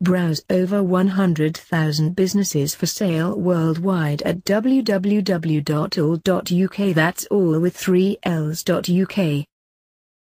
Browse over 100,000 businesses for sale worldwide at www.all.uk. That's all with 3 L's.uk.